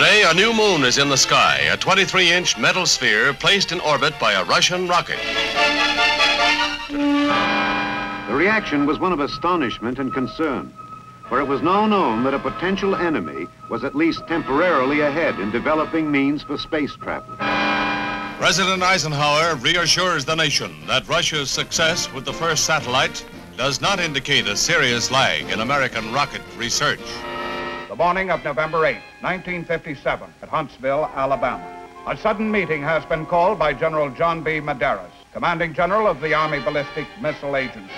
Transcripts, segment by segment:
a new moon is in the sky, a 23 inch metal sphere placed in orbit by a Russian rocket. The reaction was one of astonishment and concern, for it was now known that a potential enemy was at least temporarily ahead in developing means for space travel. President Eisenhower reassures the nation that Russia's success with the first satellite does not indicate a serious lag in American rocket research. The morning of November 8, 1957, at Huntsville, Alabama. A sudden meeting has been called by General John B. Medaris, commanding general of the Army Ballistic Missile Agency.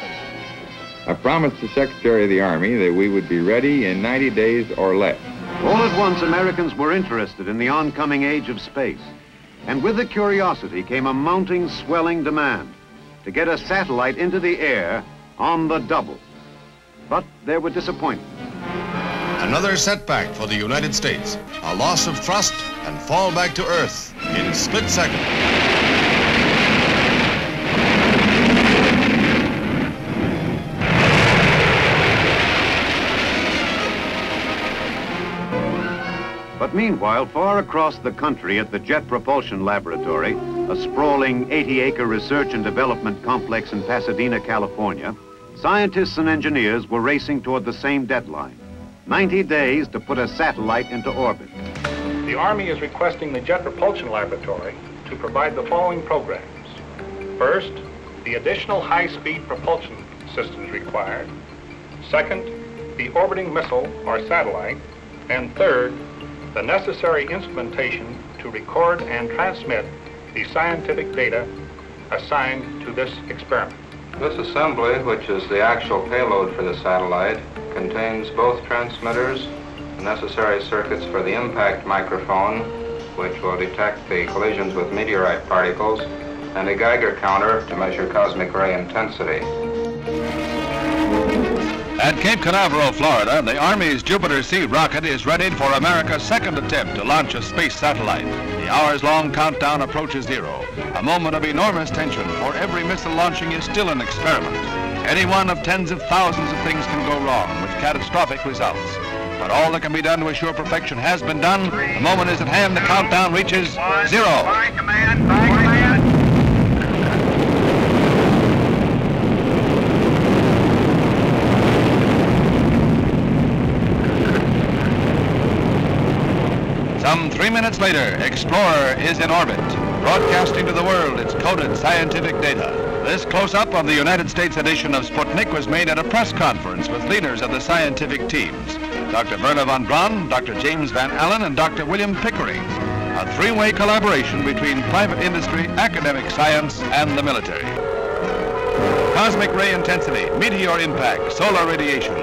I promised the Secretary of the Army that we would be ready in 90 days or less. All at once, Americans were interested in the oncoming age of space. And with the curiosity came a mounting, swelling demand to get a satellite into the air on the double. But there were disappointments. Another setback for the United States, a loss of thrust and fall back to Earth in split second. But meanwhile, far across the country at the Jet Propulsion Laboratory, a sprawling 80-acre research and development complex in Pasadena, California, scientists and engineers were racing toward the same deadline, 90 days to put a satellite into orbit. The Army is requesting the Jet Propulsion Laboratory to provide the following programs. First, the additional high-speed propulsion systems required. Second, the orbiting missile or satellite. And third, the necessary instrumentation to record and transmit the scientific data assigned to this experiment. This assembly, which is the actual payload for the satellite, contains both transmitters, the necessary circuits for the impact microphone, which will detect the collisions with meteorite particles, and a Geiger counter to measure cosmic ray intensity. At Cape Canaveral, Florida, the Army's Jupiter C rocket is ready for America's second attempt to launch a space satellite. The hours-long countdown approaches zero, a moment of enormous tension, for every missile launching is still an experiment. Any one of tens of thousands of things can go wrong, with catastrophic results. But all that can be done to assure perfection has been done. The moment is at hand. The countdown reaches zero. Some three minutes later, Explorer is in orbit, broadcasting to the world its coded scientific data. This close-up of the United States edition of Sputnik was made at a press conference with leaders of the scientific teams, Dr. Werner von Braun, Dr. James Van Allen, and Dr. William Pickering. A three-way collaboration between private industry, academic science, and the military. Cosmic ray intensity, meteor impact, solar radiation.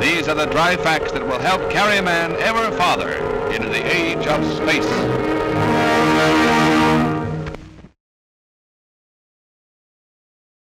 These are the dry facts that will help carry man ever farther into the age of space.